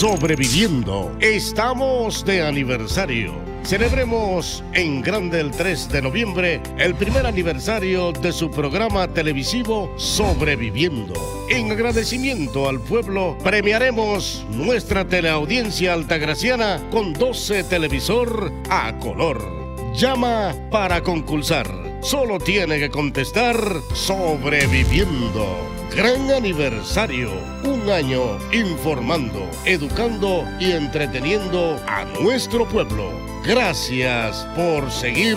Sobreviviendo. Estamos de aniversario. Celebremos en grande el 3 de noviembre el primer aniversario de su programa televisivo Sobreviviendo. En agradecimiento al pueblo, premiaremos nuestra teleaudiencia altagraciana con 12 televisor a color. Llama para concursar. Solo tiene que contestar sobreviviendo. Gran aniversario. Un año informando, educando y entreteniendo a nuestro pueblo. Gracias por seguir